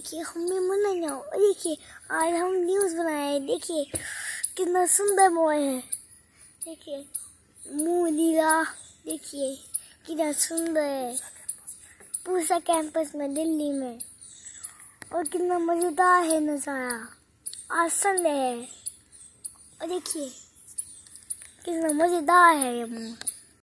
देखिए, हमने मना जाओ देखिए, आज हम न्यूज़ बनाए देखिए, कितना सुंदर बॉय है। देखिए, मुँह लीला देखिए, कितना सुंदर है। पूसा कैंपस में, दिल्ली में। और कितना मज़ेदार है नज़ारा। आज संडे है। और देखिए, कितना मज़ेदार है ये मुँह।